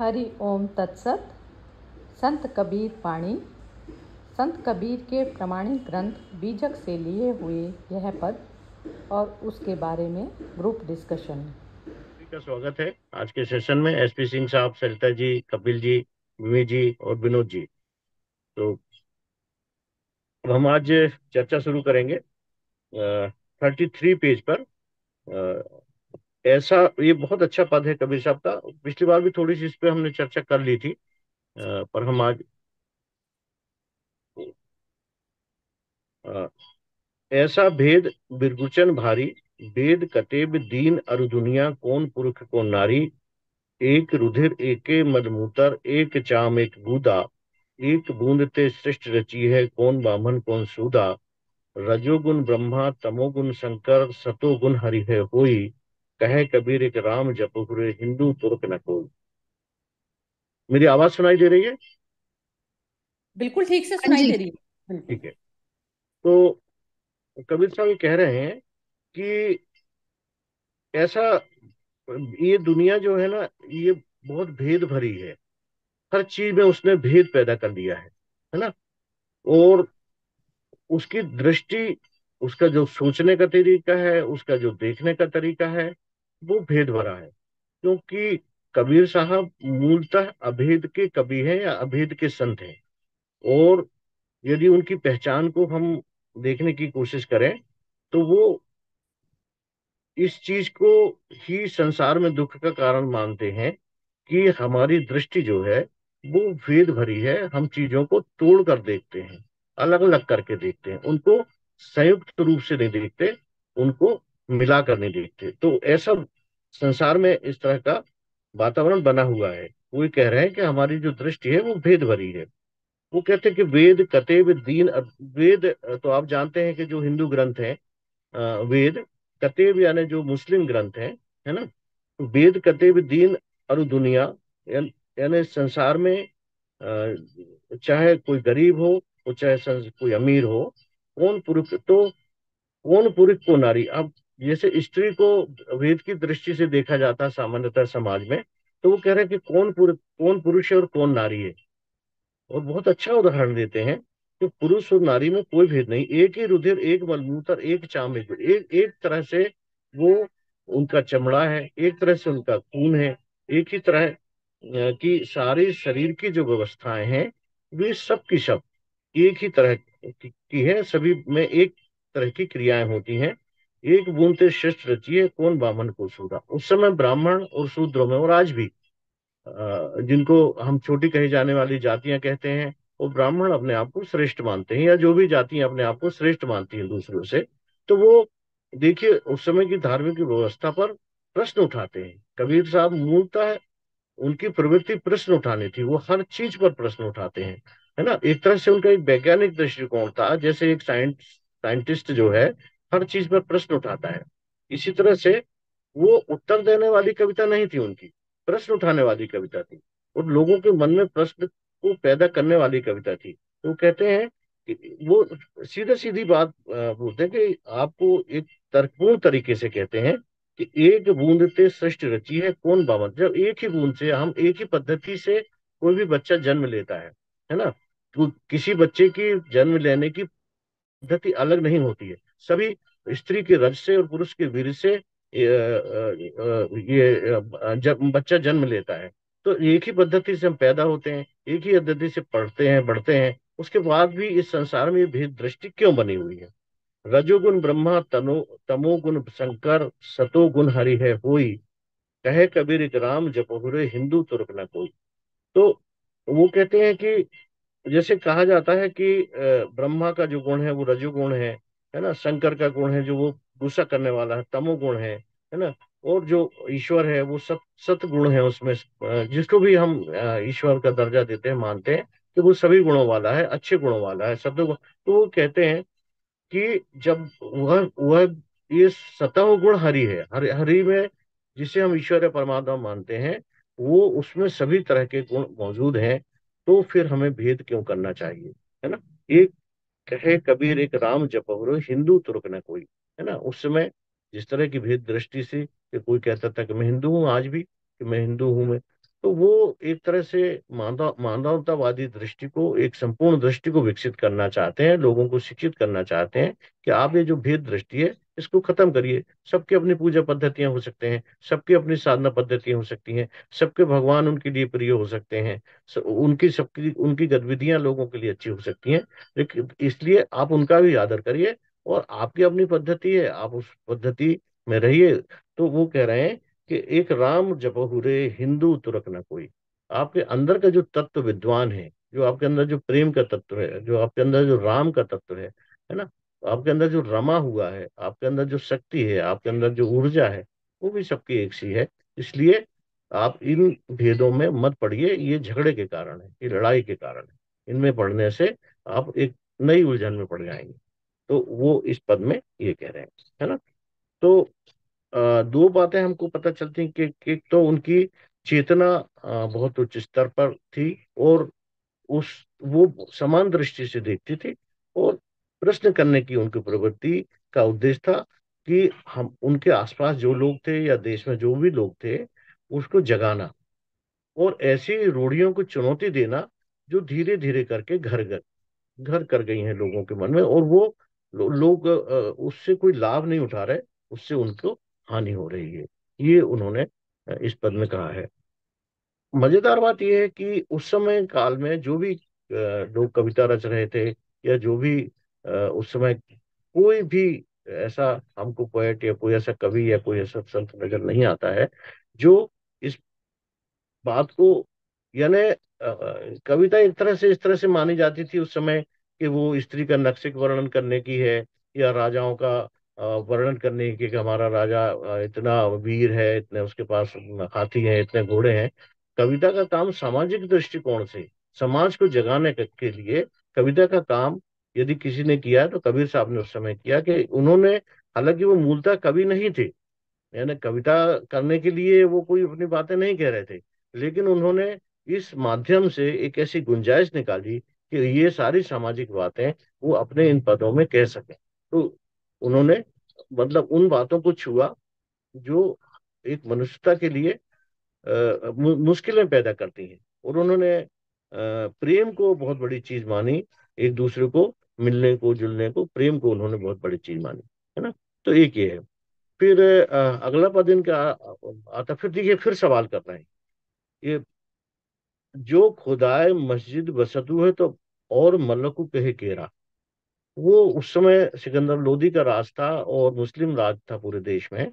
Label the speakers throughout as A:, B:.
A: हरि ओम तत्सत। संत कबीर पाणी। संत कबीर के प्रमाणिक ग्रंथ बीजक से लिए हुए यह पद और उसके बारे में ग्रुप डिस्कशन
B: का स्वागत है। आज के सेशन में एसपी सिंह साहब, सरिता जी, कपिल जी विमी जी और विनोद जी। तो अब हम आज चर्चा शुरू करेंगे। थर्टी थ्री पेज पर। ऐसा ये बहुत अच्छा पद है कबीर साहब का। पिछली बार भी थोड़ी सी इस पे हमने चर्चा कर ली थी आ, पर हम आज ऐसा भेद बिरगुचन भारी वेद कटेब दीन अरु दुनिया कौन पुरुष को नारी? एक रुधिर एके मदमूतर एक चाम एक बूदा। एक बूंद ते सृष्ट रची है कौन बामन कौन सूदा? रजोगुण ब्रह्मा तमोगुण शंकर सतोगुण हरि है होई। कहे कबीर एक राम जप हुए हिंदू तुर्क न कोई। मेरी आवाज़ सुनाई दे रही है?
A: बिल्कुल ठीक से सुनाई दे रही है
B: ठीक है। तो कबीर साहब कह रहे हैं कि ऐसा ये दुनिया जो है ना ये बहुत भेद भरी है। हर चीज़ में उसने भेद पैदा कर दिया है है ना? और उसकी दृष्टि उसका जो सोचने का तरीका है उसका जो देखने का तरीका है वो भेद भरा है। क्योंकि कबीर साहब मूलतः अभेद के कवि हैं या अभेद के संत हैं। और यदि उनकी पहचान को हम देखने की कोशिश करें तो वो इस चीज़ को ही संसार में दुख का कारण मानते हैं कि हमारी दृष्टि जो है, वो भेद भरी है। हम चीज़ों को तोड़ कर देखते हैं अलग अलग करके देखते हैं। उनको संयुक्त रूप से नहीं देखते, उनको मिला कर नहीं देखते। तो ऐसा संसार में इस तरह का वातावरण बना हुआ है। वो कह रहे हैं कि हमारी जो दृष्टि है, वो भेद भरी है। वो कहते हैं कि वेद कतेब दीन वेद तो आप जानते हैं कि जो हिंदू ग्रंथ है वेद कतेब यानी जो मुस्लिम ग्रंथ है है ना? वेद कतेब दीन और दुनिया, यानी संसार में चाहे कोई गरीब हो, चाहे कोई अमीर हो, कौन पुरुष तो कौन पुरुष को नारी? अब जैसे स्त्री को वेद की दृष्टि से देखा जाता है सामान्यतः समाज में तो वो कह रहे हैं कि कौन पुरुष कौन पुरुष है और कौन नारी है? और बहुत अच्छा उदाहरण देते हैं कि पुरुष और नारी में कोई भेद नहीं, एक ही रुधिर, एक मलमूत्र, एक चाम एक एक तरह से वो उनका चमड़ा है, एक तरह से उनका खून है, एक ही तरह की सारे शरीर की जो व्यवस्थाएँ हैं, वे सब की सब एक ही तरह की है, सभी में एक तरह की क्रियाएँ होती हैं। एक बूंदते श्रेष्ठ रची है, कौन ब्राह्मण को सूदा उस समय ब्राह्मण और शूद्रों में और आज भी जिनको हम छोटी कही जाने वाली जातियाँ कहते हैं, वो ब्राह्मण अपने आप को श्रेष्ठ मानते हैं, या जो भी जातियाँ अपने आप को श्रेष्ठ मानती हैं दूसरों से तो वो देखिए, उस समय की धार्मिक व्यवस्था पर प्रश्न उठाते हैं। कबीर साहब मूलतः उनकी प्रवृत्ति प्रश्न उठानी थी, वो हर चीज़ पर प्रश्न उठाते हैं, है ना? एक तरह से उनका एक वैज्ञानिक दृष्टिकोण था, जैसे एक साइंटिस्ट जो है हर चीज़ पर प्रश्न उठाता है। इसी तरह से वो उत्तर देने वाली कविता नहीं थी उनकी, प्रश्न उठाने वाली कविता थी। और लोगों के मन में प्रश्न को पैदा करने वाली कविता थी। तो कहते हैं कि वो सीधे सीधी बात बोलते हैं कि आपको एक तर्कपूर्ण तरीके से कहते हैं कि एक बूंद से सृष्टि रची है, कौन बावन जब एक ही बूंद से, हम एक ही पद्धति से कोई भी बच्चा जन्म लेता है है ना? तो किसी बच्चे की जन्म लेने की पद्धति अलग नहीं होती है। सभी स्त्री के रज से और पुरुष के वीर से, ये बच्चा जन्म लेता है। तो एक ही पद्धति से हम पैदा होते हैं, एक ही पद्धति से पढ़ते हैं, बढ़ते हैं, उसके बाद भी इस संसार में भेद दृष्टि क्यों बनी हुई है? रजोगुण ब्रह्मा तनो, तमोगुण शंकर, सतोगुण हरि है होई। कहे कबीर एक राम जपहुरे हिंदू तुर्क न कोई। तो वो कहते हैं कि जैसे कहा जाता है कि ब्रह्मा का जो गुण है, वो रजोगुण है। है ना? शंकर का गुण है जो वो गुस्सा करने वाला है तमो गुण है है ना? और जो ईश्वर है वो सत गुण है उसमें जिसको भी हम ईश्वर का दर्जा देते हैं, मानते हैं कि वो सभी गुणों वाला है, अच्छे गुणों वाला है सत्य तो वो कहते हैं कि जब वह वह ये सतह गुण हरि है, हरि हरि में जिसे हम ईश्वर परमात्मा मानते हैं, वो उसमें सभी तरह के गुण मौजूद हैं तो फिर हमें भेद क्यों करना चाहिए, है ना? एक कहे, कबीर एक राम जपहरो, हिंदू तुर्क न कोई। है ना? उस समय जिस तरह की भेद दृष्टि से कि कोई कहता था कि मैं हिंदू हूँ, आज भी कि मैं हिंदू हूँ मैं तो वो एक तरह से मानव, मानवतावादी दृष्टि को, एक संपूर्ण दृष्टि को विकसित करना चाहते हैं, लोगों को शिक्षित करना चाहते हैं कि आप ये जो भेद दृष्टि है इसको खत्म करिए। सबकी अपनी पूजा पद्धतियाँ हो सकते हैं, सबकी अपनी साधना पद्धतियाँ हो सकती हैं, सबके भगवान उनके लिए प्रिय हो सकते हैं उनकी सबकी, उनकी गतिविधियाँ लोगों के लिए अच्छी हो सकती हैं। लेकिन इसलिए आप उनका भी आदर करिए और आपकी अपनी पद्धति है, आप उस पद्धति में रहिए। तो वो कह रहे हैं कि एक राम जपहुरे हिंदू तुरक न कोई। आपके अंदर का जो तत्व विद्वान है, जो आपके अंदर जो प्रेम का तत्व है, जो आपके अंदर जो राम का तत्व है है ना? आपके अंदर जो रमा हुआ है, आपके अंदर जो शक्ति है, आपके अंदर जो ऊर्जा है, वो भी सबकी एक सी है। इसलिए आप इन भेदों में मत पड़िए, ये झगड़े के कारण है, ये लड़ाई के कारण है। इनमें पढ़ने से आप एक नई उलझन में पड़ जाएँगे। तो वो इस पद में ये कह रहे हैं, है ना? तो दो बातें हमको पता चलती हैं कि एक तो उनकी चेतना बहुत उच्च स्तर पर थी और उस, वो समान दृष्टि से देखती थी और प्रश्न करने की उनकी प्रवृत्ति का उद्देश्य था कि हम उनके आसपास जो लोग थे या देश में जो भी लोग थे उसको जगाना और ऐसी रूढ़ियों को चुनौती देना जो धीरे धीरे करके घर घर घर कर गई हैं लोगों के मन में और वो लो, लोग उससे कोई लाभ नहीं उठा रहे उससे उनको हानि हो रही है। ये उन्होंने इस पद में कहा है। मज़ेदार बात यह है कि उस समय काल में जो भी लोग कविता रच रहे थे या जो भी उस समय कोई भी ऐसा हमको पोएट या कोई ऐसा कवि या कोई ऐसा संत नज़र नहीं आता है, जो इस बात को, यानी कविता एक तरह से, इस तरह से मानी जाती थी उस समय कि वो स्त्री का नक्शिक वर्णन करने की है या राजाओं का वर्णन करने की कि हमारा राजा इतना वीर है, इतने उसके पास हाथी हैं, इतने घोड़े हैं। कविता का काम सामाजिक दृष्टिकोण से, समाज को जगाने के लिए कविता का काम यदि किसी ने किया तो कबीर साहब ने उस समय किया कि उन्होंने हालाँकि वो मूलतः कवि नहीं थे यानी कविता करने के लिए वो कोई अपनी बातें नहीं कह रहे थे लेकिन उन्होंने इस माध्यम से एक ऐसी गुंजाइश निकाली कि ये सारी सामाजिक बातें वो अपने इन पदों में कह सके। तो उन्होंने मतलब उन बातों को छुआ जो एक मनुष्यता के लिए आ, मुश्किलें पैदा करती हैं। और उन्होंने आ, प्रेम को बहुत बड़ी चीज़ मानी एक दूसरे को मिलने को, जुलने को, प्रेम को उन्होंने बहुत बड़ी चीज़ मानी, है ना? तो एक ये है। फिर अगला पद इनका आता फिर देखिए, फिर सवाल कर रहे हैं। ये, जो खुदाए मस्जिद बसतु है तो और मलकू कहे केरा। वो उस समय सिकंदर लोदी का राज था और मुस्लिम राज था पूरे देश में,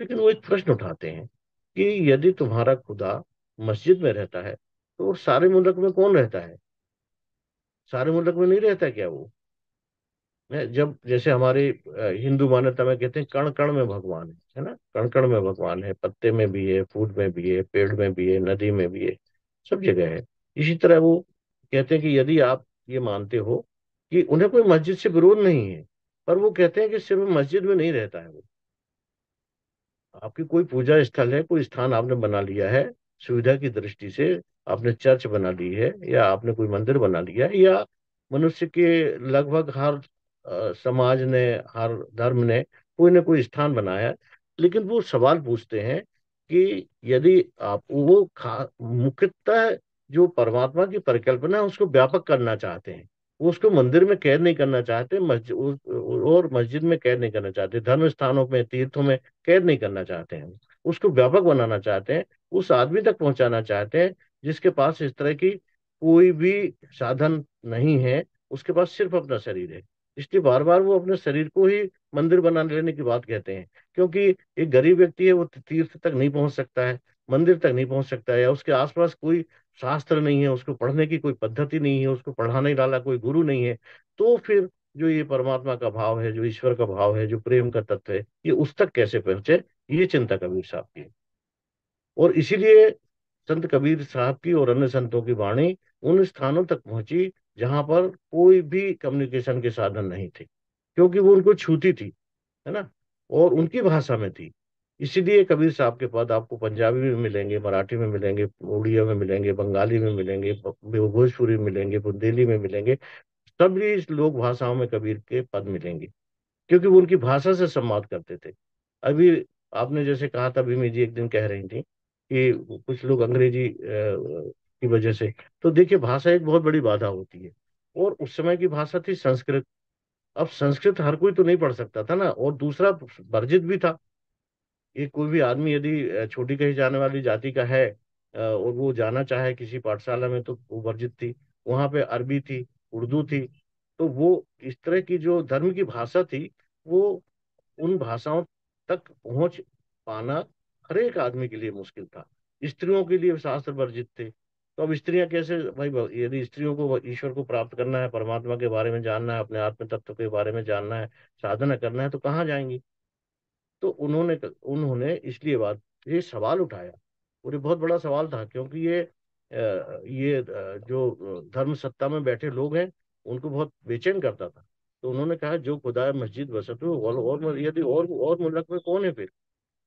B: लेकिन वो एक प्रश्न उठाते हैं कि यदि तुम्हारा खुदा मस्जिद में रहता है तो सारे मुल्क में कौन रहता है? सारे मुल्क में नहीं रहता क्या वो? जब जैसे हमारे हिंदू मान्यता में कहते हैं कण कण में भगवान है है ना? कण कण में भगवान है, पत्ते में भी है, फूल में भी है, पेड़ में भी है, नदी में भी है, सब जगह है। इसी तरह वो कहते हैं कि यदि आप ये मानते हो कि उन्हें कोई मस्जिद से विरोध नहीं है, पर वो कहते हैं कि सिर्फ़ मस्जिद में नहीं रहता है वो। आपकी कोई पूजा स्थल है, कोई स्थान आपने बना लिया है, सुविधा की दृष्टि से आपने चर्च बना ली है या आपने कोई मंदिर बना लिया है, या मनुष्य के लगभग हर समाज ने, हर धर्म ने कोई ना कोई स्थान बनाया लेकिन वो सवाल पूछते हैं कि यदि आप, वो मुख्यतः जो परमात्मा की परिकल्पना है, उसको व्यापक करना चाहते हैं। उसको मंदिर में कैद नहीं करना चाहते मस्जिद और मस्जिद में कैद नहीं करना चाहते, धर्म स्थानों में, तीर्थों में कैद नहीं करना चाहते हैं। उसको व्यापक बनाना चाहते हैं, उस आदमी तक पहुंचाना चाहते हैं, जिसके पास इस तरह की कोई भी साधन नहीं है, उसके पास सिर्फ़ अपना शरीर है। इसलिए बार बार वो अपने शरीर को ही मंदिर बना लेने की बात कहते हैं, क्योंकि एक गरीब व्यक्ति है, वो तीर्थ तक नहीं पहुँच सकता है, मंदिर तक नहीं पहुँच सकता है, या उसके आसपास कोई शास्त्र नहीं है, उसको पढ़ने की कोई पद्धति नहीं है, उसको पढ़ाने वाला कोई गुरु नहीं है तो फिर जो ये परमात्मा का भाव है, जो ईश्वर का भाव है, जो प्रेम का तत्व है, ये उस तक कैसे पहुँचे, ये चिंता कबीर साहब की और इसीलिए संत कबीर साहब की और अन्य संतों की वाणी उन स्थानों तक पहुँची जहाँ पर कोई भी कम्युनिकेशन के साधन नहीं थे, क्योंकि वो उनको छूती थी, है ना? और उनकी भाषा में थी। इसीलिए कबीर साहब के पद आपको पंजाबी में मिलेंगे, मराठी में मिलेंगे, उड़िया में मिलेंगे, बंगाली में मिलेंगे भोजपुरी में मिलेंगे, बुंदेली में मिलेंगे सभी लोक भाषाओं में कबीर के पद मिलेंगे, क्योंकि वो उनकी भाषा से संवाद करते थे। अभी आपने जैसे कहा था, भीमी जी एक दिन कह रही थी कि कुछ लोग अंग्रेज़ी की वजह से। तो देखिए, भाषा एक बहुत बड़ी बाधा होती है। और उस समय की भाषा थी संस्कृत। अब संस्कृत हर कोई तो नहीं पढ़ सकता था ना, और दूसरा वर्जित भी था। ये कोई भी आदमी यदि छोटी कही जाने वाली जाति का है और वो जाना चाहे किसी पाठशाला में तो वो वर्जित थी। वहाँ पे अरबी थी, उर्दू थी। तो वो इस तरह की जो धर्म की भाषा थी, वो उन भाषाओं तक पहुँच पाना हर एक आदमी के लिए मुश्किल था। स्त्रियों के लिए शास्त्र वर्जित थे। तो अब स्त्रियाँ कैसे भाई यदि स्त्रियों को ईश्वर को प्राप्त करना है, परमात्मा के बारे में जानना है, अपने आत्म तत्व के बारे में जानना है, साधना करना है तो कहाँ जाएँगी? तो उन्होंने उन्होंने इसलिए बात, ये सवाल उठाया। और ये बहुत बड़ा सवाल था, क्योंकि ये ये जो धर्म सत्ता में बैठे लोग हैं, उनको बहुत बेचैन करता था। तो उन्होंने कहा, जो खुदा है, मस्जिद बसत, और और यदि और और मुल्क में कौन है फिर?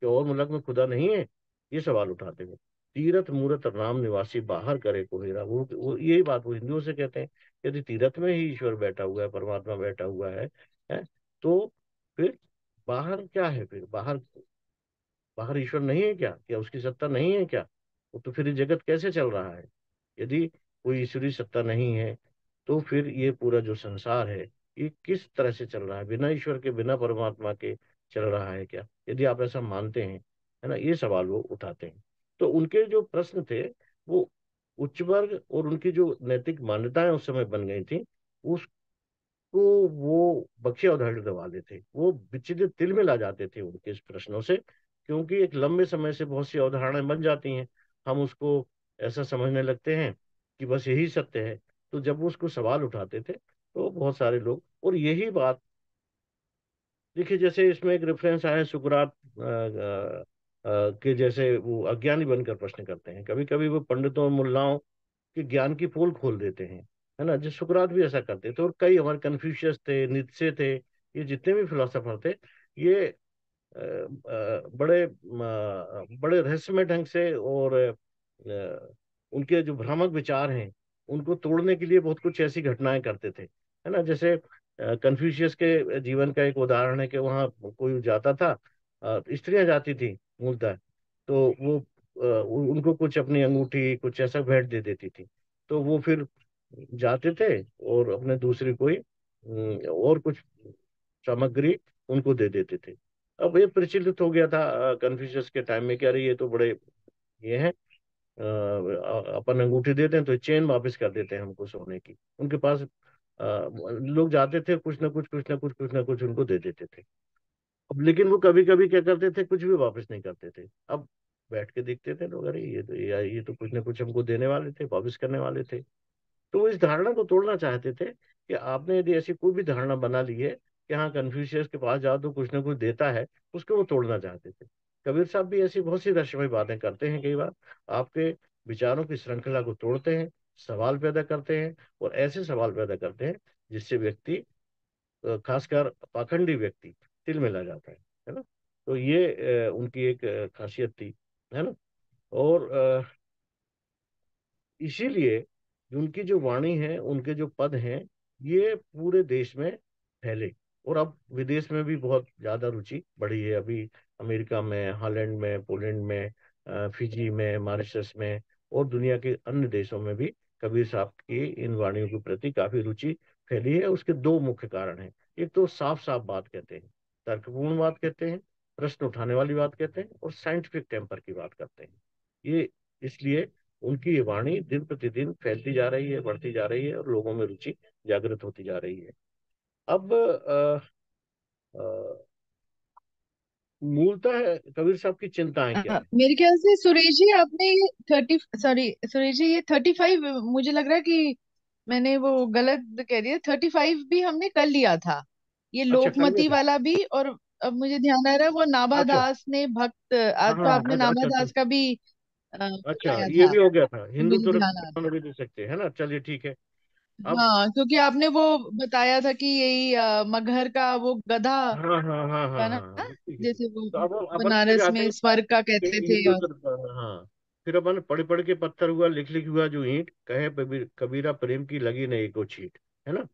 B: कि और मुल्क में खुदा नहीं है? ये सवाल उठाते हैं तीरथ मूरत राम निवासी बाहर करे कोहेरा। वो वो यही बात वो हिंदुओं से कहते हैं यदि तीरथ में ही ईश्वर बैठा हुआ है परमात्मा बैठा हुआ है, है तो फिर बाहर क्या है फिर? बाहर बाहर ईश्वर नहीं है क्या? क्या उसकी सत्ता नहीं है क्या? वो तो फिर जगत कैसे चल रहा है? यदि कोई ईश्वरीय सत्ता नहीं है तो फिर ये पूरा जो संसार है ये किस तरह से चल रहा है? बिना ईश्वर के बिना परमात्मा के चल रहा है क्या? यदि आप ऐसा मानते हैं है ना ये सवाल वो उठाते हैं। तो उनके जो प्रश्न थे, वो उच्च वर्ग और उनकी जो नैतिक मान्यताएँ उस समय बन गई थी उस तो वो बख्शे उधेड़ दबा देते। वो विचित्र तिल में ला जाते थे उनके इस प्रश्नों से, क्योंकि एक लंबे समय से बहुत सी अवधारणाएँ बन जाती हैं। हम उसको ऐसा समझने लगते हैं कि बस यही सत्य है। तो जब वो उसको सवाल उठाते थे तो बहुत सारे लोग, और यही बात, देखिए जैसे इसमें एक रेफरेंस आया सुकरात के जैसे वो अज्ञानी बनकर प्रश्न करते हैं। कभी कभी वो पंडितों मुल्लाओं के ज्ञान की पोल खोल देते हैं, है ना? जो सुकरात भी ऐसा करते थे और कई हमारे कन्फ्यूशियस थे, नित्से थे, ये जितने भी फिलोसफर थे, ये बड़े बड़े रहस्यमय ढंग से और उनके जो भ्रामक विचार हैं, उनको तोड़ने के लिए बहुत कुछ ऐसी घटनाएँ करते थे, है ना? जैसे कन्फ्यूशियस के जीवन का एक उदाहरण है कि वहाँ कोई जाता था स्त्रियाँ जाती थी मूलतः तो वो उ- उनको कुछ अपनी अंगूठी कुछ ऐसा भेंट दे देती थी। तो वो फिर जाते थे और अपने दूसरी कोई और कुछ सामग्री उनको दे देते थे। अब ये प्रचलित हो गया था कन्फ्यूशियस के टाइम में कि अरे ये तो बड़े ये हैं अपन अंगूठी देते हैं तो चेन वापस कर देते हैं हमको सोने की। उनके पास अ, लोग जाते थे कुछ ना कुछ कुछ ना कुछ कुछ ना कुछ उनको दे देते थे। अब लेकिन वो कभी कभी क्या करते थे कुछ भी वापस नहीं करते थे। अब बैठ के देखते थे लोग अरे ये तो ये, ये तो कुछ ना कुछ हमको देने वाले थे वापस करने वाले थे। तो वो इस धारणा को तोड़ना चाहते थे कि आपने यदि ऐसी कोई भी धारणा बना ली है कि हाँ कन्फ्यूशियस के पास जाओ तो कुछ ना कुछ देता है उसको वो तोड़ना चाहते थे। कबीर साहब भी ऐसी बहुत सी रहस्यमय बातें करते हैं कई बार। आपके विचारों की श्रृंखला को तोड़ते हैं सवाल पैदा करते हैं और ऐसे सवाल पैदा करते हैं जिससे व्यक्ति खासकर पाखंडी व्यक्ति तिल मिला जाता है है ना? तो ये उनकी एक खासियत थी, है ना? और इसीलिए उनकी जो वाणी है, उनके जो पद हैं, ये पूरे देश में फैले। और अब विदेश में भी बहुत ज़्यादा रुचि बढ़ी है। अभी अमेरिका में, हॉलैंड में, पोलैंड में फिजी में, मॉरिशस में और दुनिया के अन्य देशों में भी कबीर साहब की इन वाणियों के प्रति काफ़ी रुचि फैली है। उसके दो मुख्य कारण हैं। एक तो साफ़ साफ़ बात कहते हैं। तर्कपूर्ण बात कहते हैं प्रश्न उठाने वाली बात कहते हैं और साइंटिफिक टेम्पर की बात करते हैं। ये इसलिए उनकी ये वाणी दिन प्रतिदिन फैलती जा रही है बढ़ती जा रही है और लोगों में रुचि जागृत होती जा रही है। अब मूलतः कबीर साहब की चिंताएँ क्या
C: अ, मेरे ख्याल से सुरेश जी आपने ये थर्टी सॉरी सुरेश जी ये थर्टी फाइव मुझे लग रहा है कि मैंने वो गलत कह दिया थर्टी फाइव भी हमने कर लिया था। ये
B: अच्छा
C: लोकमती वाला भी और अब मुझे ध्यान आ रहा है वो नाभा
B: अच्छा।
C: दास ने भक्त आज तो
B: हाँ
C: आपने
B: अच्छा
C: नाभा
B: अच्छा अच्छा।
C: दास का भी
B: अच्छा ये भी हो गया था। हिंदू भी दे सकते हैं ना? चलिए ठीक है। अब
C: हाँ क्योंकि आपने वो बताया था कि यही मगहर का वो गधा
B: हाँ हाँ हाँ हाँ
C: ना?
B: हाँ हाँ
C: जैसे वो
B: तो
C: बनारस में स्वर्ग का कहते थे और
B: हाँ फिर अपन पढ़ पढ़ के पत्थर हुआ लिख लिख हुआ जो ईंट कहे कबीरा प्रेम की लगी नहीं को छीट है ना?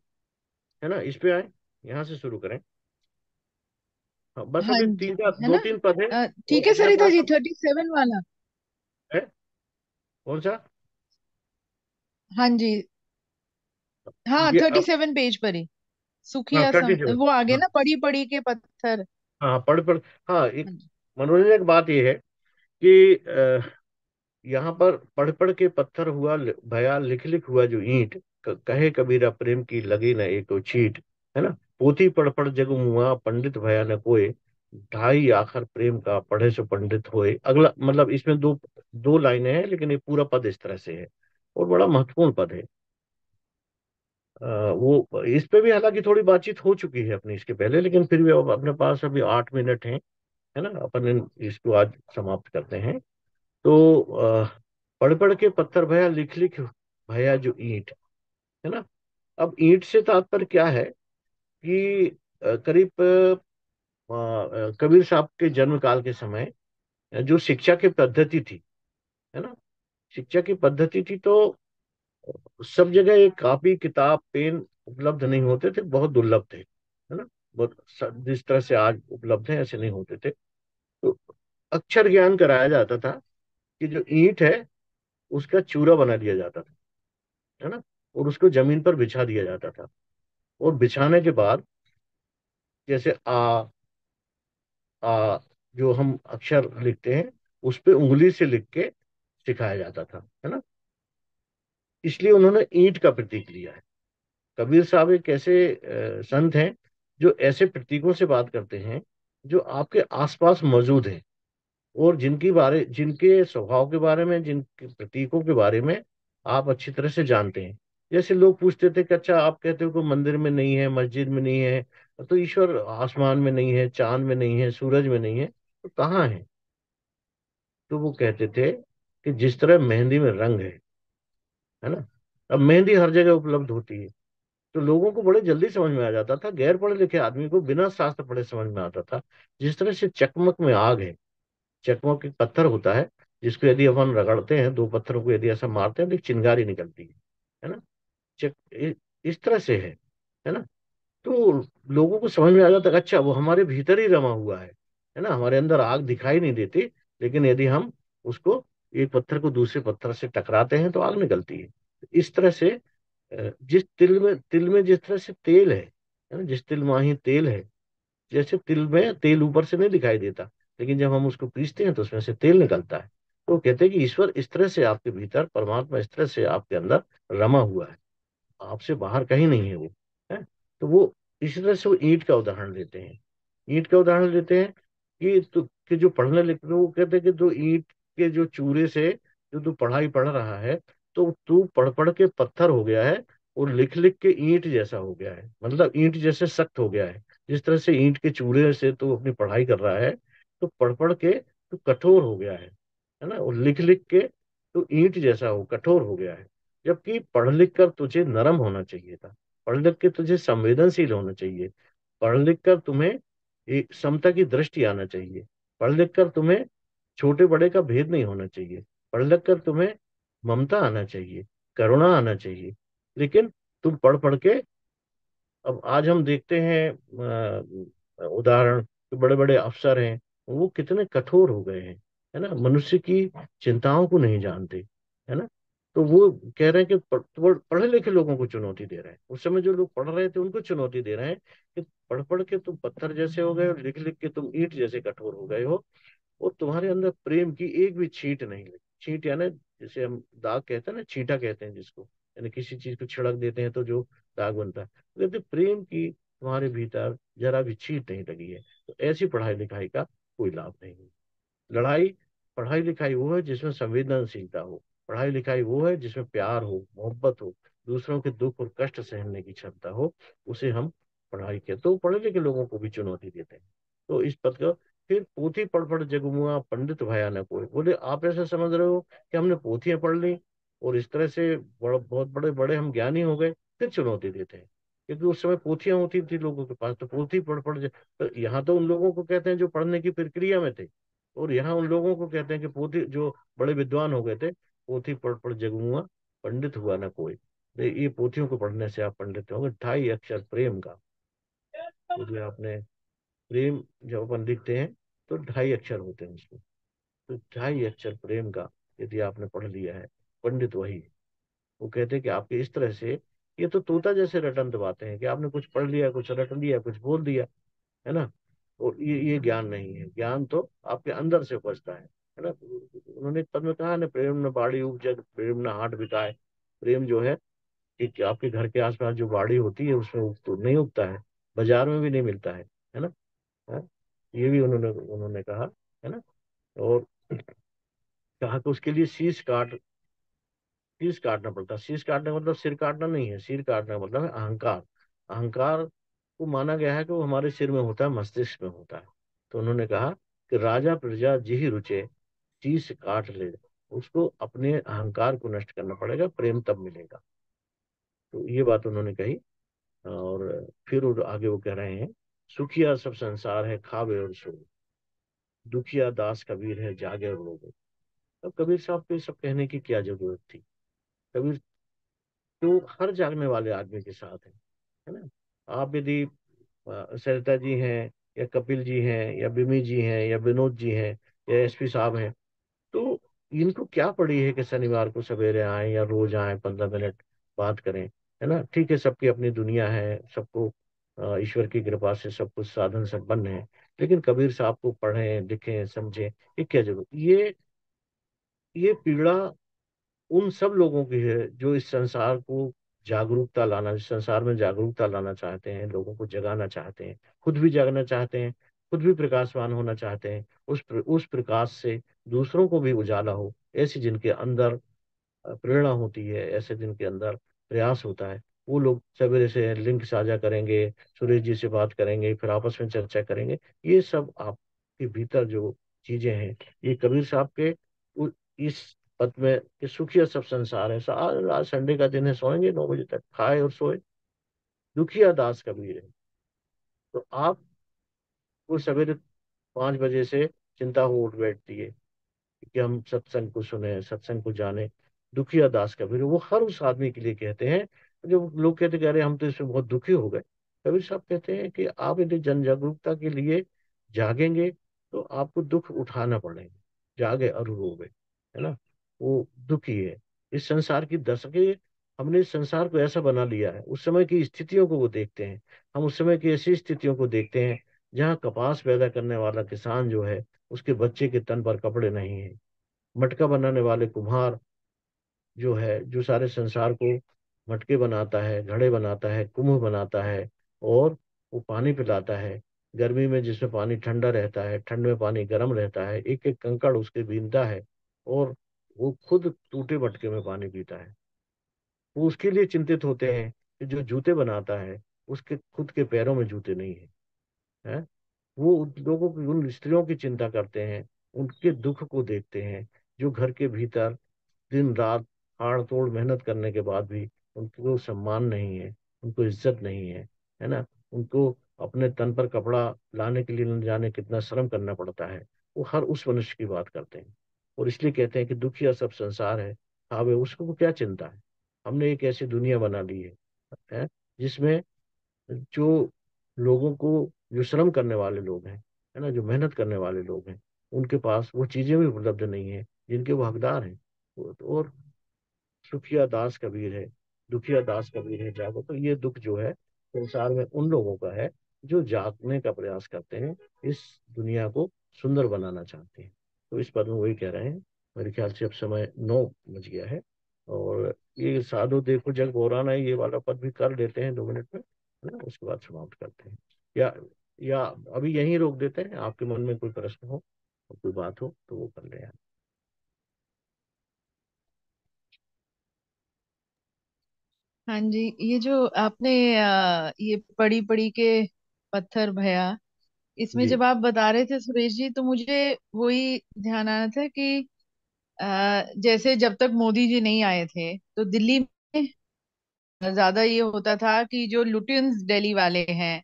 B: है ना? इस पे आए। यहाँ से शुरू करें। हाँ बस
C: हाँ
B: अभी तीन चार
C: है
B: दो तीन पद है।
C: ठीक है सरिता जी थर्टी सेवन वाला।
B: है? कौन सा
C: हाँ जी। हाँ थर्टी सेवन पेज पर ही।
B: हाँ
C: सुखिया
B: थर्टी
C: सम वो आगे
B: हाँ
C: ना पड़ी पड़ी के पत्थर।
B: हाँ पढ़ पढ़ हाँ एक
C: हाँ
B: मनोरंजक बात यह है कि यहाँ पर पढ़ पढ़ के पत्थर हुआ भया लिख लिख हुआ जो ईंट कहे कबीरा प्रेम की लगी न एक चीट है ना? पोथी पढ़ पढ़ जग मुआ पंडित भया न कोय ढाई आखर प्रेम का पढ़े सो पंडित होए। अगला मतलब इसमें दो दो लाइनें हैं लेकिन ये पूरा पद इस तरह से है। और बड़ा महत्वपूर्ण पद है। अ, वो इस पे भी हालाँकि थोड़ी बातचीत हो चुकी है अपनी इसके पहले लेकिन फिर भी अब अपने पास अभी आठ मिनट हैं है ना? अपन इसको आज समाप्त करते हैं। तो अ, पढ़ पढ़ के पत्थर भया लिख लिख भया जो ईंट है ना? अब ईंट से तात्पर्य क्या है? कि करीब कबीर साहब के जन्म काल के समय, जो शिक्षा की पद्धति थी, है ना? शिक्षा की पद्धति थी तो सब जगह एक कॉपी, किताब, पेन उपलब्ध नहीं होते थे, बहुत दुर्लभ थे, है ना? बहुत जिस तरह से आज उपलब्ध है, ऐसे नहीं होते थे। तो अक्षर ज्ञान कराया जाता था कि जो ईंट है, उसका चूरा बना दिया जाता था, है ना? और उसको ज़मीन पर बिछा दिया जाता था। और बिछाने के बाद जैसे आ आ, जो हम अक्षर लिखते हैं, उस पर उंगली से लिख के सिखाया जाता था, है ना? इसलिए उन्होंने ईंट का प्रतीक लिया है। कबीर साहब एक ऐसे संत हैं जो ऐसे प्रतीकों से बात करते हैं जो आपके आसपास मौजूद हैं और जिनकी बारे, जिनके स्वभाव के बारे में, जिनके प्रतीकों के बारे में आप अच्छी तरह से जानते हैं। जैसे लोग पूछते थे कि अच्छा आप कहते हो कि मंदिर में नहीं है, मस्जिद में नहीं है तो ईश्वर आसमान में नहीं है, चाँद में नहीं है, सूरज में नहीं है तो कहाँ है? तो वो कहते थे कि जिस तरह मेहंदी में रंग है है ना? अब मेहंदी हर जगह उपलब्ध होती है। तो लोगों को बड़े जल्दी समझ में आ जाता था, गैर पढ़े लिखे आदमी को बिना शास्त्र पढ़े समझ में आता था, जिस तरह से चकमक में आग है। चकमक एक पत्थर होता है, जिसको यदि अपन रगड़ते हैं, दो पत्थरों को यदि ऐसा मारते हैं तो एक चिंगारी निकलती है है ना? इस तरह से है है ना? तो लोगों को समझ में आ जाता है अच्छा वो हमारे भीतर ही रमा हुआ है है ना? हमारे अंदर आग दिखाई नहीं देती, लेकिन यदि हम उसको एक पत्थर को दूसरे पत्थर से टकराते हैं तो आग निकलती है। इस तरह से जिस तिल में तिल में जिस तरह से तेल है ना? जिस तिल माही तेल है, जैसे तिल में तेल ऊपर से नहीं दिखाई देता, लेकिन जब हम उसको पीसते हैं तो उसमें से तेल निकलता है। तो कहते हैं कि ईश्वर इस तरह से आपके भीतर, परमात्मा इस तरह से आपके अंदर रमा हुआ है। आपसे बाहर कहीं नहीं है वो, है? तो वो इसी तरह से वो ईंट का उदाहरण लेते हैं। ईंट का उदाहरण लेते हैं कि तो कि जो पढ़ने लिखने वो कहते हैं कि जो ईंट के जो चूरे से जो तू पढ़ाई पढ़ रहा है तो तू पढ़ पढ़ के पत्थर हो गया है और लिख लिख के ईंट जैसा हो गया है। मतलब ईंट जैसे सख्त हो गया है। जिस तरह से ईंट के चूरे से तू अपनी पढ़ाई कर रहा है तो पढ़ पढ़ के तू कठोर हो गया है है ना? और लिख लिख के तू ईंट जैसा हो, कठोर हो गया है। जबकि पढ़ लिख कर तुझे नरम होना चाहिए था। पढ़ लिख के तुझे संवेदनशील होना चाहिए। पढ़ लिख कर तुम्हें एक समता की दृष्टि आना चाहिए। पढ़ लिख कर तुम्हें छोटे बड़े का भेद नहीं होना चाहिए। पढ़ लिख कर तुम्हें ममता आना चाहिए, करुणा आना चाहिए। लेकिन तुम पढ़ पढ़ के अब आज हम देखते हैं उदाहरण बड़े बड़े अफसर हैं, वो कितने कठोर हो गए हैं, है ना? मनुष्य की चिंताओं को नहीं जानते, है ना? तो वो कह रहे हैं कि पढ़- पढ़- लिखे लोगों को चुनौती दे रहे हैं। उस समय जो लोग पढ़ रहे थे उनको चुनौती दे रहे हैं कि पढ़ पढ़ के तुम पत्थर जैसे हो गए और लिख लिख के तुम ईट जैसे कठोर हो गए हो और तुम्हारे अंदर प्रेम की एक भी छींट नहीं लगी छींट यानी जैसे हम दाग कहते हैं ना छींटा कहते हैं जिसको। यानी किसी चीज़ को छिड़क देते हैं तो जो दाग बनता है। तो कहते हैं, प्रेम की तुम्हारे भीतर जरा भी छींट नहीं लगी है। तो ऐसी पढ़ाई लिखाई का कोई लाभ नहीं है। लड़ाई पढ़ाई लिखाई वो है जिसमें संवेदनशीलता हो। पढ़ाई लिखाई वो है जिसमें प्यार हो, मोहब्बत हो, दूसरों के दुख और कष्ट सहने की क्षमता हो, उसे हम पढ़ाई के तो पढ़े लिखे लोगों को भी चुनौती देते हैं। तो इस पद का फिर पोथी पढ़ पढ़ जगमुआ पंडित भया न कोई बोले, आप ऐसा समझ रहे हो कि हमने पोथियाँ पढ़ ली और इस तरह से बड़ा, बहुत बड़े बड़े हम ज्ञानी हो गए, फिर चुनौती देते हैं। क्योंकि उस समय पोथियाँ होती थी लोगों के पास तो पोथी पढ़ पढ़ तो यहाँ तो उन लोगों को कहते हैं जो पढ़ने की प्रक्रिया में थे और यहाँ उन लोगों को कहते हैं कि पोथी, जो बड़े विद्वान हो गए थे पोथी पढ़ पढ़ जगमुआ पंडित हुआ ना कोई। तो ये पोथियों को पढ़ने से आप पंडित होंगे ढाई अक्षर प्रेम का तो जो आपने प्रेम जब अपन लिखते हैं तो ढाई अक्षर होते हैं उसमें। तो ढाई अक्षर प्रेम का यदि आपने पढ़ लिया है, पंडित वही। है वो कहते हैं कि आपके इस तरह से, ये तो तोता जैसे रटन दबाते हैं कि आपने कुछ पढ़ लिया, कुछ रट लिया, कुछ बोल दिया, है ना? और ये ये ज्ञान नहीं है। ज्ञान तो आपके अंदर से उपजता है। है उन्होंने तब में कहा ना प्रेम न बाड़ी उपजग, प्रेम न हाट बिकाए। प्रेम जो है कि आपके घर के आसपास जो बाड़ी होती है, उसमें उग तो नहीं उगता है, बाज़ार में भी नहीं मिलता है है ना? है? ये भी उन्होंने उन्होंने कहा, है ना? और कहा कि उसके लिए शीश काट, शीश काटना पड़ता है। शीश काटने का मतलब सिर काटना नहीं है, सिर काटने का मतलब है अहंकार। अहंकार को माना गया है कि वो हमारे सिर में होता है, मस्तिष्क में होता है। तो उन्होंने कहा कि, राजा प्रजा जी रुचे शीश काट ले, उसको अपने अहंकार को नष्ट करना पड़ेगा, प्रेम तब मिलेगा। तो ये बात उन्होंने कही, और फिर आगे वो कह रहे हैं, सुखिया सब संसार है, खावे और सो दुखिया दास कबीर है, जागे और रोगे तो कबीर साहब को सब कहने की क्या ज़रूरत थी? कबीर तो हर जागने वाले आदमी के साथ है है ना? आप यदि सरिता जी हैं, या कपिल जी हैं, या बिमी जी हैं, या विनोद जी हैं, या एसपी साहब हैं इनको क्या पड़ी है कि शनिवार को सवेरे आए या रोज आए, पंद्रह मिनट बात करें, है ना? ठीक है, सबकी अपनी दुनिया है, सबको ईश्वर की कृपा से सब कुछ साधन संपन्न है, लेकिन कबीर साहब को पढ़ें, लिखें, समझें, ये क्या ज़रूरत ये ये पीड़ा उन सब लोगों की है जो इस संसार को जागरूकता लाना संसार में जागरूकता लाना चाहते हैं, लोगों को जगाना चाहते हैं, खुद भी जगना चाहते हैं खुद भी प्रकाशवान होना चाहते हैं उस प्र, उस प्रकाश से दूसरों को भी उजाला हो ऐसे जिनके अंदर प्रेरणा होती है ऐसे जिनके अंदर प्रयास होता है। वो लोग सवेरे से लिंक साझा करेंगे सुरेश जी से बात करेंगे फिर आपस में चर्चा करेंगे। ये सब आपके भीतर जो चीज़ें हैं ये कबीर साहब के इस पद में कि सुखिया सब संसार है। आज संडे का दिन है सोएँगे नौ बजे तक खाए और सोए। दुखिया दास कबीर है। तो आप वो सवेरे पाँच बजे से चिंता हो उठ बैठती है कि हम सत्संग को सुने, सत्संग को जाने दुखिया दास कबीर वो हर उस आदमी के लिए कहते हैं जो लोग कहते कि, अरे, हम तो इसमें बहुत दुखी हो गए। कबीर साहब कहते हैं कि, आप यदि जन जागरूकता के लिए जागेंगे तो आपको दुख उठाना पड़ेगा। जागे और रोगे है ना? वो दुखी है। इस संसार की दशकें हमने इस संसार को ऐसा बना लिया है। उस समय की स्थितियों को वो देखते हैं। हम उस समय की ऐसी स्थितियों को देखते हैं जहाँ कपास पैदा करने वाला किसान जो है उसके बच्चे के तन पर कपड़े नहीं है। मटका बनाने वाले कुम्हार जो है जो सारे संसार को मटके बनाता है घड़े बनाता है कुंभ बनाता है और वो पानी पिलाता है। गर्मी में जिसमें पानी ठंडा रहता है ठंड में पानी गर्म रहता है एक एक कंकड़ उसके बीनता है और वो खुद टूटे मटके में पानी पीता है। वो उसके लिए चिंतित होते हैं कि जो जूते बनाता है उसके खुद के पैरों में जूते नहीं है, है? वो उन लोगों की उन स्त्रियों की चिंता करते हैं उनके दुख को देखते हैं जो घर के भीतर दिन रात हाड़ तोड़ मेहनत करने के बाद भी उनको सम्मान नहीं है उनको इज़्ज़त नहीं है है ना उनको अपने तन पर कपड़ा लाने के लिए न जाने कितना श्रम करना पड़ता है वो हर उस मनुष्य की बात करते हैं और इसलिए कहते हैं कि दुखिया सब संसार है हाँ भाई उसको क्या चिंता है हमने एक ऐसी दुनिया बना ली है, है जिसमें जो लोगों को जो श्रम करने वाले लोग हैं, है ना, जो मेहनत करने वाले लोग हैं, उनके पास वो चीज़ें भी उपलब्ध नहीं है, जिनके वो हकदार हैं। और सुखिया दास कबीर है, दुखिया दास कबीर है, जागो। तो ये दुख जो है, संसार में उन लोगों का है, जो जागने का प्रयास करते हैं, इस दुनिया को सुंदर बनाना चाहते हैं। तो इस पर में वही कह रहे हैं, मेरे ख्याल से अब समय नौ बज गया है, और ये साधु देखो, जग बोराना है, ये वाला पद भी कर लेते हैं दो मिनट में, है ना, उसके बाद समाप्त करते हैं। या या अभी यहीं रोक देते हैं आपके मन में कोई प्रश्न हो कोई बात हो तो वो कर ले
C: हाँ। जी ये जो आपने आ, ये पड़ी पड़ी के पत्थर भया इसमें
B: जी।
C: जब आप बता रहे थे सुरेश जी तो मुझे वही ध्यान आना था कि आ, जैसे जब तक मोदी जी नहीं आए थे तो दिल्ली में ज़्यादा ये होता था कि जो लुटियंस दिल्ली वाले हैं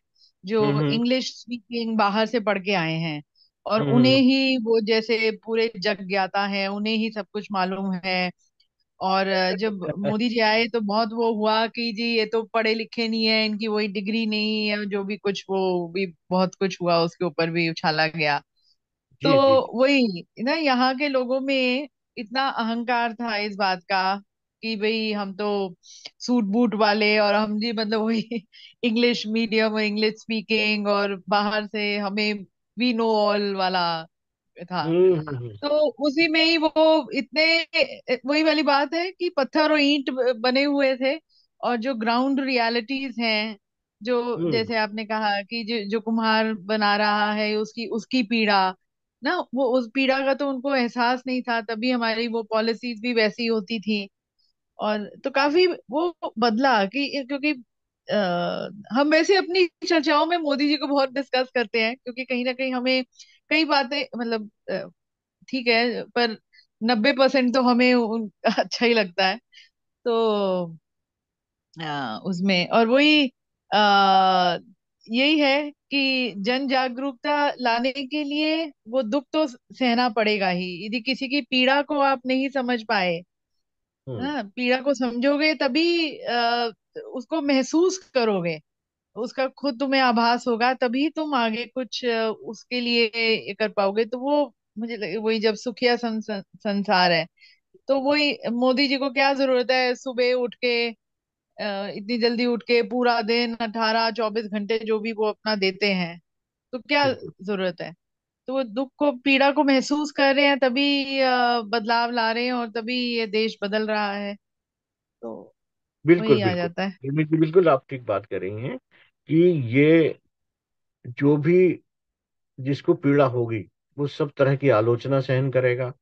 C: जो
B: हम्म हम्म।
C: इंग्लिश स्पीकिंग बाहर से पढ़ के आए हैं और उन्हें
B: हम्म।
C: ही वो जैसे पूरे जग ज्ञाता है उन्हें ही सब कुछ मालूम है और जब मोदी जी आए तो बहुत वो हुआ कि जी ये तो पढ़े लिखे नहीं है इनकी वही डिग्री नहीं है जो भी कुछ वो भी बहुत कुछ हुआ उसके ऊपर भी उछाला गया। तो
B: जी जी जी।
C: वही ना यहाँ के लोगों में इतना अहंकार था इस बात का कि भाई हम तो सूट बूट वाले और हम जी मतलब वही इंग्लिश मीडियम और इंग्लिश स्पीकिंग और बाहर से हमें वी नो ऑल वाला था।
B: हम्म हम्म, हम्म,
C: तो उसी में ही वो इतने वही वाली बात है कि पत्थर और ईंट बने हुए थे और जो ग्राउंड रियलिटीज हैं जो जैसे आपने कहा कि जो, जो कुम्हार बना रहा है उसकी उसकी पीड़ा ना वो उस पीड़ा का तो उनको एहसास नहीं था तभी हमारी वो पॉलिसीज़ भी वैसी होती थी। और तो काफ़ी वो बदला कि क्योंकि आ, हम वैसे अपनी चर्चाओं में मोदी जी को बहुत डिस्कस करते हैं क्योंकि कहीं ना कहीं हमें कई बातें मतलब ठीक है पर नब्बे परसेंट तो हमें अच्छा ही लगता है। तो आ, उसमें और वही यही है कि जन जागरूकता लाने के लिए वो दुख तो सहना पड़ेगा ही। यदि किसी की पीड़ा को आप नहीं समझ पाए
B: हम्म,
C: हाँ पीड़ा को समझोगे तभी आ, उसको महसूस करोगे। उसका खुद तुम्हें आभास होगा तभी तुम आगे कुछ अ, उसके लिए ये कर पाओगे। तो वो मुझे लगे वही जब सुखिया सं, सं, संसार है तो वही मोदी जी को क्या ज़रूरत है? सुबह उठ के अ, इतनी जल्दी उठ के पूरा दिन अठारह चौबीस घंटे जो भी वो अपना देते हैं तो क्या
B: बिल्कुल।
C: ज़रूरत है? तो वो दुख को पीड़ा को महसूस कर रहे हैं तभी बदलाव ला रहे हैं और तभी ये देश बदल रहा है। तो
B: बिल्कुल
C: वही आ
B: बिल्कुल।
C: जाता है।
B: बिल्कुल बिल्कुल आप ठीक बात कर रही हैं कि ये जो भी जिसको पीड़ा होगी वो सब तरह की आलोचना सहन करेगा।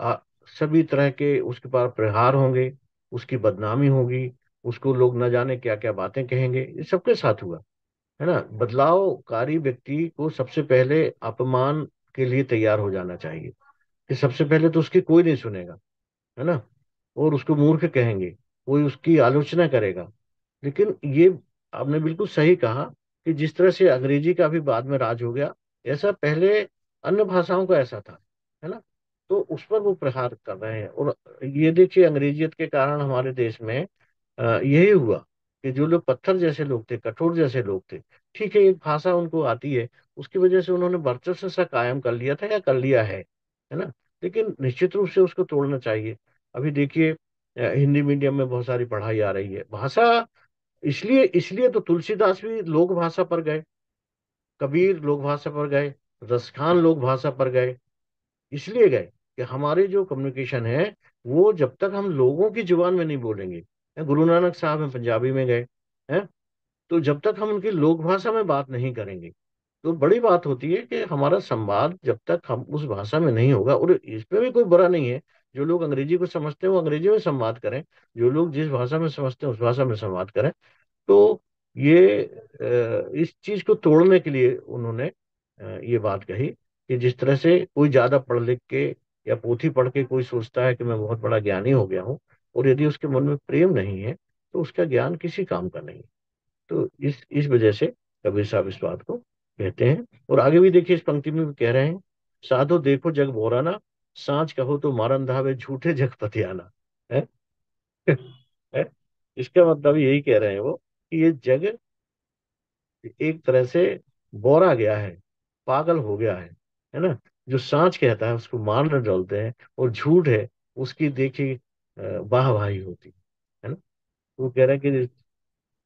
B: आ, सभी तरह के उसके पास प्रहार होंगे उसकी बदनामी होगी उसको लोग न जाने क्या क्या बातें कहेंगे ये सबके साथ हुआ। है ना? बदलावकारी व्यक्ति को सबसे पहले अपमान के लिए तैयार हो जाना चाहिए कि सबसे पहले तो उसकी कोई नहीं सुनेगा, है ना? और उसको मूर्ख कहेंगे, कोई उसकी आलोचना करेगा। लेकिन ये आपने बिल्कुल सही कहा कि जिस तरह से अंग्रेज़ी का भी बाद में राज हो गया, ऐसा पहले अन्य भाषाओं का ऐसा था, है ना? तो उस पर वो प्रहार कर रहे हैं। और ये देखिए, अंग्रेजियत के कारण हमारे देश में यही हुआ कि जो लोग पत्थर जैसे लोग थे, कठोर जैसे लोग थे, ठीक है, एक भाषा उनको आती है, उसकी वजह से उन्होंने वर्चस्व सा कायम कर लिया था या कर लिया है है ना? लेकिन निश्चित रूप से उसको तोड़ना चाहिए। अभी देखिए हिंदी मीडियम में बहुत सारी पढ़ाई आ रही है। भाषा, इसलिए इसलिए तो तुलसीदास भी लोक भाषा पर गए, कबीर लोक भाषा पर गए रसखान लोक भाषा पर गए, इसलिए गए कि हमारे जो कम्युनिकेशन है, वो जब तक हम लोगों की ज़ुबान में नहीं बोलेंगे। गुरु नानक साहब हैं, पंजाबी में गए, हैं। तो जब तक हम उनकी लोक भाषा में बात नहीं करेंगे तो बड़ी बात होती है कि हमारा संवाद जब तक हम उस भाषा में नहीं होगा, और इसमें भी कोई बुरा नहीं है। जो लोग अंग्रेज़ी को समझते हैं, वो अंग्रेज़ी में संवाद करें। जो लोग जिस भाषा में समझते हैं, उस भाषा में संवाद करें। तो ये इस चीज़ को तोड़ने के लिए उन्होंने ये बात कही कि जिस तरह से कोई ज़्यादा पढ़ लिख के या पोथी पढ़ के कोई सोचता है कि मैं बहुत बड़ा ज्ञानी हो गया हूँ और यदि उसके मन में प्रेम नहीं है तो उसका ज्ञान किसी काम का नहीं तो इस इस वजह से कबीर साहब इस बात को कहते हैं। और आगे भी देखिए इस पंक्ति में भी कह रहे हैं साधो देखो जग बोराना सांच कहो तो मारन धावे झूठे जग पतियाना। है, है? इसका मतलब यही कह रहे हैं वो कि ये जग एक तरह से बोरा गया है पागल हो गया है है ना? जो सांच कहता है उसको मारने डलते हैं और झूठ है उसकी देखी वाह वाही होती, है ना? वो कह रहे हैं कि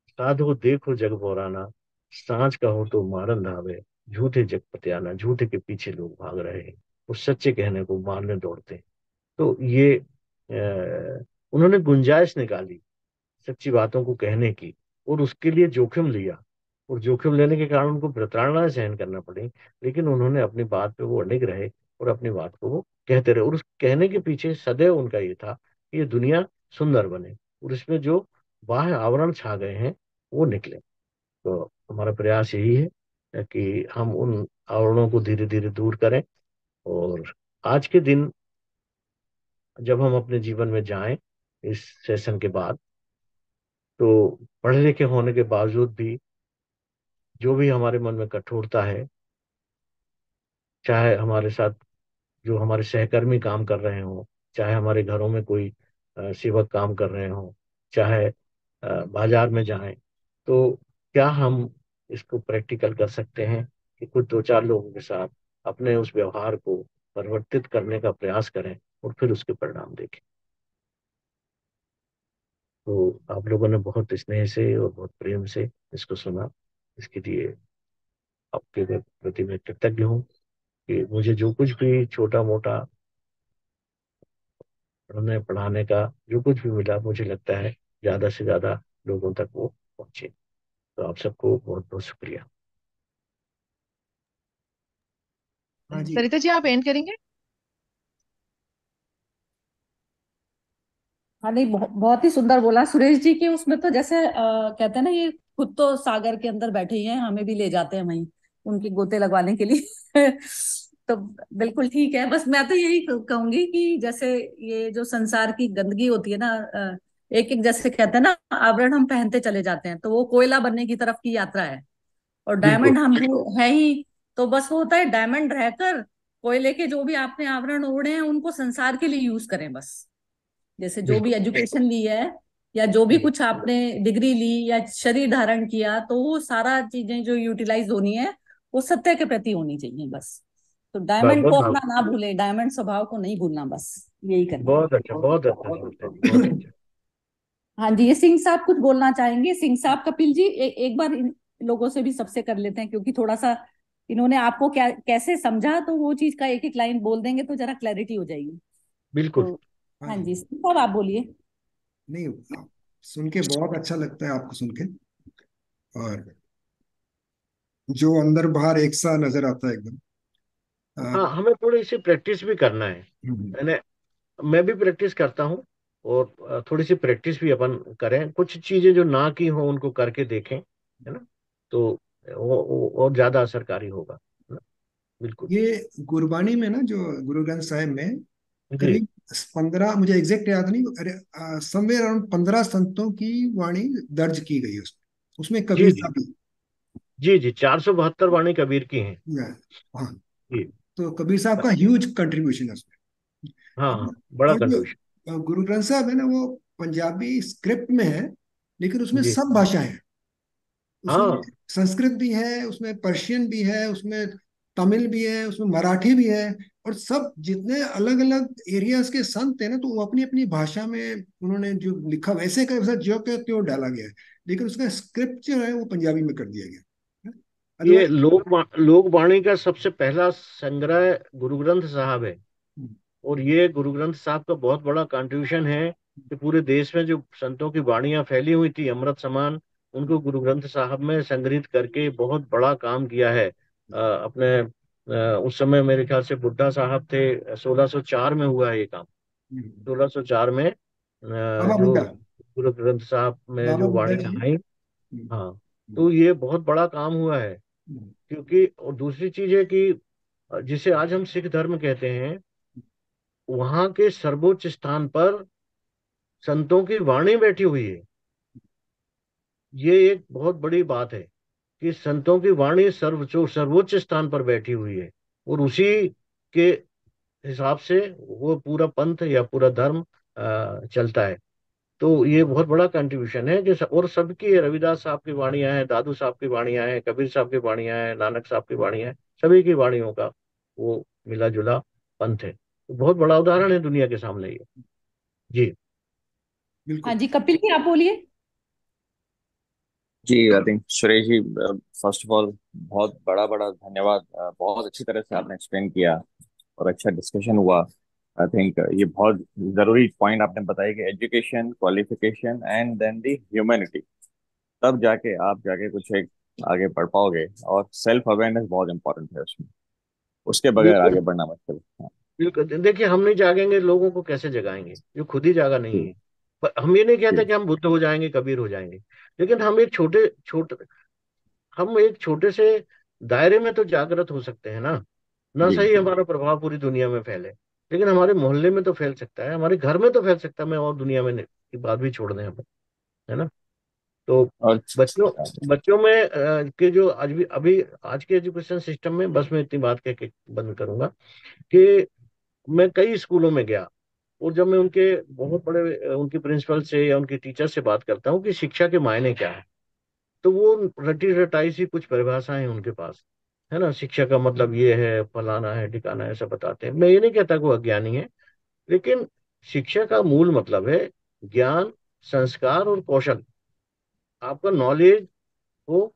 B: साधो देखो जग बोराना सांच का हो तो मारन धावे, झूठे जग पतियाना, झूठे के पीछे लोग भाग रहे हैं और सच्चे कहने को मारने दौड़ते हैं। तो ये उन्होंने गुंजाइश निकाली सच्ची बातों को कहने की और उसके लिए जोखिम लिया और जोखिम लेने के कारण उनको प्रताड़ना सहन करना पड़ी, लेकिन उन्होंने अपनी बात पे वो अडिग रहे और अपनी बात को वो कहते रहे और उस कहने के पीछे सदैव उनका ये था ये दुनिया सुंदर बने और इसमें जो बाह्य आवरण छा गए हैं, वो निकले। तो हमारा प्रयास यही है कि हम उन आवरणों को धीरे धीरे दूर करें और आज के दिन जब हम अपने जीवन में जाएँ इस सेशन के बाद तो पढ़े लिखे होने के बावजूद भी जो भी हमारे मन में कठोरता है, चाहे हमारे साथ जो हमारे सहकर्मी काम कर रहे हों चाहे हमारे घरों में कोई सेवक काम कर रहे हों, चाहे बाज़ार में जाएँ तो क्या हम इसको प्रैक्टिकल कर सकते हैं कि कुछ दो चार लोगों के साथ अपने उस व्यवहार को परिवर्तित करने का प्रयास करें और फिर उसके परिणाम देखें? तो आप लोगों ने बहुत स्नेह से और बहुत प्रेम से इसको सुना। इसके लिए आपके प्रति मैं कृतज्ञ हूँ कि मुझे जो कुछ भी छोटा मोटा पढ़ने पढ़ाने का जो कुछ भी मिला मुझे लगता है ज़्यादा से ज़्यादा लोगों तक वो पहुँचे। तो आप सबको बहुत बहुत शुक्रिया।
C: हाँ सरिता जी आप एंड करेंगे?
A: हाँ नहीं बहुत ही सुंदर बोला। सुरेश जी के उसमें तो जैसे आ, कहते हैं ना ये खुद तो सागर के अंदर बैठे ही हैं हमें भी ले जाते हैं वहीं उनके गोते लगवाने के लिए। तो बिल्कुल ठीक है। बस मैं तो यही कहूँगी कि जैसे ये जो संसार की गंदगी होती है ना एक एक जैसे कहते हैं ना आवरण हम पहनते चले जाते हैं तो वो कोयला बनने की तरफ़ की यात्रा है। और डायमंड हम है ही तो बस वो होता है डायमंड रहकर कोयले के जो भी आपने आवरण ओढ़े हैं उनको संसार के लिए यूज़ करें बस। जैसे जो भी एजुकेशन ली है या जो भी कुछ आपने डिग्री ली या शरीर धारण किया तो वो सारा चीज़ें जो यूटिलाइज होनी है वो सत्य के प्रति होनी चाहिए बस। तो डायमंड को अपना ना भूले डायमंड स्वभाव को नहीं भूलना बस यही करना।
B: बहुत अच्छा बहुत अच्छा बहुत अच्छा
A: हाँ जी ये सिंह साहब कुछ बोलना चाहेंगे? सिंह साहब कपिल जी ए, एक बार इन लोगों से भी सबसे कर लेते हैं क्योंकि थोड़ा सा इन्होंने आपको क्या कैसे समझा तो वो चीज़ का एक एक लाइन बोल देंगे तो जरा क्लैरिटी हो जाएगी।
B: बिल्कुल।
A: तो, हाँ जी सिंह साहब आप बोलिए।
D: नहीं सुन के बहुत अच्छा लगता है आपको सुन के। और जो अंदर बाहर एक सा नज़र आता है एकदम।
B: हाँ। हमें थोड़ी सी प्रैक्टिस भी करना है। हम्म। मैंने मैं भी प्रैक्टिस करता हूँ और थोड़ी सी प्रैक्टिस भी अपन करें। कुछ चीज़ें जो ना की हो उनको करके देखें है ना? तो वो और ज़्यादा असरकारी होगा
D: बिल्कुल। ये गुरबानी में ना जो गुरु ग्रंथ साहिब में करीब पंद्रह मुझे एग्जैक्ट याद नहीं अरे समवेयर अराउंड पंद्रह संतों की वाणी दर्ज की गई उसमें उसमें कबीर
B: साहब जी जी चार सौ बहत्तर वाणी कबीर की है।
D: हाँ। तो कबीर साहब का ह्यूज कंट्रीब्यूशन है उसमें।
B: हाँ, बड़ा कंट्रीब्यूशन
D: गुरु ग्रंथ साहब है ना वो पंजाबी स्क्रिप्ट में है लेकिन उसमें सब भाषा है। हाँ। संस्कृत भी है उसमें पर्शियन भी है उसमें तमिल भी है उसमें मराठी भी है और सब जितने अलग अलग एरियाज़ के संत है ना तो वो अपनी अपनी भाषा में उन्होंने जो लिखा वैसे का वैसा जो के त्यों डाला गया है। लेकिन उसका स्क्रिप्ट जो है वो पंजाबी में कर दिया गया।
B: ये लोक लोक वाणी का सबसे पहला संग्रह गुरु ग्रंथ साहब है। और ये गुरु ग्रंथ साहब का बहुत बड़ा कंट्रीब्यूशन है कि पूरे देश में जो संतों की वाणियाँ फैली हुई थी अमृत समान उनको गुरु ग्रंथ साहब में संग्रहित करके बहुत बड़ा काम किया है आ, अपने आ, उस समय मेरे ख्याल से बुड्ढा साहब थे 1604 में हुआ है ये काम 1604 हम्म। में जो गुरु ग्रंथ साहब में जो वाणी आई। हाँ तो ये बहुत बड़ा काम हुआ है क्योंकि और दूसरी चीज़ है कि, जिसे आज हम सिख धर्म कहते हैं, वहाँ के सर्वोच्च स्थान पर संतों की वाणी बैठी हुई है। ये एक बहुत बड़ी बात है कि संतों की वाणी सर्व सर्वोच्च स्थान पर बैठी हुई है, और उसी के हिसाब से वो पूरा पंथ या पूरा धर्म चलता है। तो ये बहुत बड़ा कंट्रीब्यूशन है। जो और सबकी रविदास साहब की वाणियाँ हैं दादू साहब की वाणियाँ हैं कबीर साहब की वाणियाँ हैं नानक साहब की वाणियाँ हैं सभी की वाणियों का वो मिला जुला पंथ है। तो बहुत बड़ा उदाहरण है दुनिया के सामने ये। जी।
A: हाँ जी कपिल जी आप बोलिए।
E: जी I think Suresh ji first of all बहुत बड़ा बड़ा धन्यवाद बहुत अच्छी तरह से आपने एक्सप्लेन किया और अच्छा डिस्कशन हुआ। आई थिंक ये बहुत ज़रूरी पॉइंट आपने बताया कि education qualification and then the humanity तब जाके आप जाके कुछ एक आगे बढ़ पाओगे और सेल्फ अवेयरनेस बहुत इंपॉर्टेंट है उसमें। उसके बगैर आगे बढ़ना मुश्किल
B: है। बिल्कुल। देखिए हम नहीं जागेंगे लोगों को कैसे जगाएँगे? जो खुद ही जागा नहीं है। पर हम ये नहीं कहते कि हम बुद्ध हो जाएँगे कबीर हो जाएँगे। लेकिन हम एक छोटे छोटे हम एक छोटे से दायरे में तो जागृत हो सकते हैं ना? ना सही हमारा प्रभाव पूरी दुनिया में फैले। लेकिन हमारे मोहल्ले में तो फैल सकता है हमारे घर में तो फैल सकता है मैं और दुनिया में की बात भी छोड़ दें हमें है ना? तो बच्चों बच्चों में के जो आज भी अभी आज के एजुकेशन सिस्टम में बस मैं इतनी बात कह के बंद करूँगा कि मैं कई स्कूलों में गया और जब मैं उनके बहुत बड़े उनके प्रिंसिपल से या उनके टीचर से बात करता हूँ कि शिक्षा के मायने क्या है तो वो रटी रटाई सी कुछ परिभाषाएँ उनके पास है ना, शिक्षा का मतलब ये है, फलाना है, ठिकाना है, ऐसा बताते हैं। मैं ये नहीं कहता कि वो अज्ञानी है, लेकिन शिक्षा का मूल मतलब है ज्ञान, संस्कार और कौशल। आपका नॉलेज हो,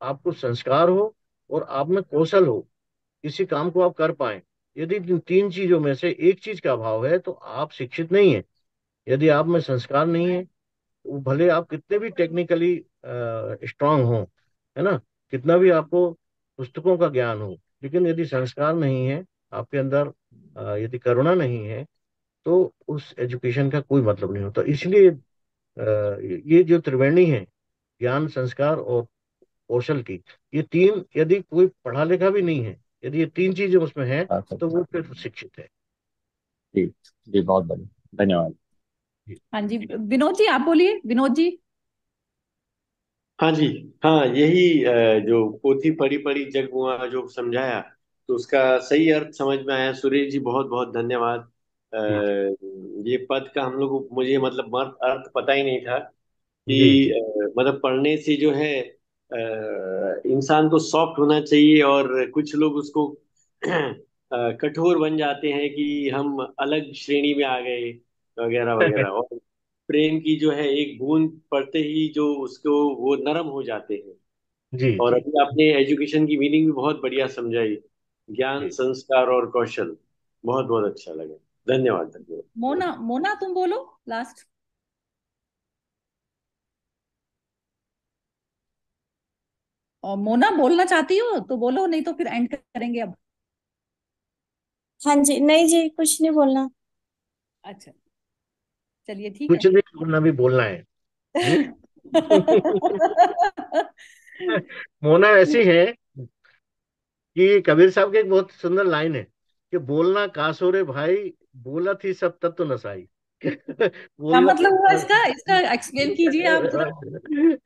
B: आपको संस्कार हो और आप में कौशल हो किसी काम को आप कर पाए। यदि तीन चीज़ों में से एक चीज़ का अभाव है तो आप शिक्षित नहीं है। यदि आप में संस्कार नहीं है तो भले आप कितने भी टेक्निकली स्ट्रांग हो, है ना, कितना भी आपको पुस्तकों का ज्ञान हो। लेकिन यदि संस्कार नहीं है आपके अंदर यदि करुणा नहीं है तो उस एजुकेशन का कोई मतलब नहीं होता। इसलिए ये जो त्रिवेणी है ज्ञान संस्कार और कौशल की ये तीन यदि कोई पढ़ा लिखा भी नहीं है यदि ये तीन चीज़ें उसमें है तो वो फिर शिक्षित है।
E: जी जी बहुत बढ़िया। धन्यवाद।
A: हाँ जी विनोद जी आप बोलिए। विनोद जी।
F: हाँ जी हाँ यही जो पोथी पढ़ी पढ़ी जग हुआ जो समझाया तो उसका सही अर्थ समझ में आया। सुरेश जी बहुत बहुत धन्यवाद। ये पद का हम लोग मुझे मतलब अर्थ पता ही नहीं था कि मतलब पढ़ने से जो है इंसान को सॉफ्ट होना चाहिए और कुछ लोग उसको कठोर बन जाते हैं कि हम अलग श्रेणी में आ गए वगैरह वगैरह। और प्रेम की जो है एक बूंद पड़ते ही जो उसको वो नरम हो जाते हैं। जी और अभी आपने एजुकेशन की मीनिंग भी बहुत बढ़िया समझाई। ज्ञान संस्कार और कौशल बहुत बहुत अच्छा लगा। धन्यवाद धन्यवाद।
A: मोना मोना तुम बोलो लास्ट और मोना बोलना चाहती हो तो बोलो नहीं तो फिर एंड करेंगे अब।
G: हाँ जी नहीं जी कुछ नहीं बोलना।
A: अच्छा। चलिए ठीक
B: कुछ नहीं बोलना भी बोलना है? मोना ऐसी है कि कबीर साहब की एक बहुत सुंदर लाइन है कि बोलना कासोरे भाई बोला थी सब तत्व तो नसाई
A: क्या मतलब हुआ इसका इसका एक्सप्लेन कीजिए आप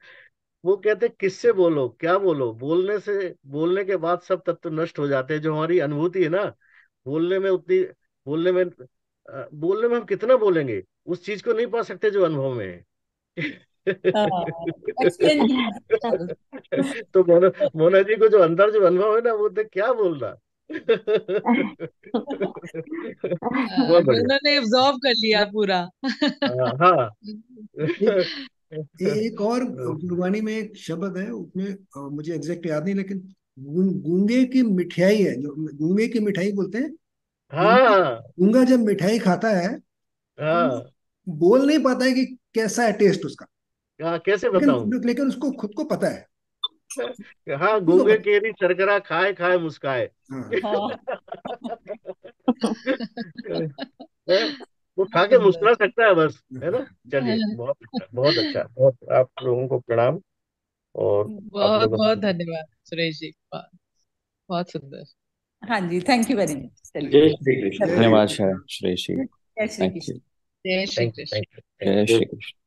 B: वो कहते किससे बोलो? क्या बोलो? बोलने से बोलने के बाद सब तत्व नष्ट हो जाते हैं। जो हमारी अनुभूति है ना बोलने में उतनी बोलने में बोलने में हम कितना बोलेंगे? उस चीज़ को नहीं पा सकते जो अनुभव में है। हाँ, तो मोना मोना जी को जो अंदर जो अनुभव है ना वो देख क्या बोल रहा?
C: उन्होंने एब्जॉर्व कर लिया पूरा।
B: हाँ, हाँ।
D: एक और गुरबानी में एक शब्द है उसमें मुझे एग्जैक्ट याद नहीं लेकिन गूँगे की मिठाई है जो गूँगे की मिठाई बोलते हैं। हाँ। गूँगा जब मिठाई खाता है हाँ। तो बोल नहीं पाता है कि कैसा है टेस्ट उसका।
B: हाँ कैसे बताऊँ?
D: लेकिन, लेकिन उसको खुद को पता है।
B: हाँ गूँगे केरी शर्करा खाए खाए मुस्काए। हाँ। वो खा के मुस्कुरा सकता है बस है ना? चलिए बहुत अच्छा बहुत अच्छा। बहुत आप लोगों को प्रणाम और
C: बहुत बहुत धन्यवाद सुरेश जी बहुत सुंदर।
A: हाँ जी थैंक यू वेरी मच
E: जय श्री कृष्ण। धन्यवाद श्रेष जी
A: श्री। कृष्ण।
C: जय श्री कृष्ण
E: जय श्री कृष्ण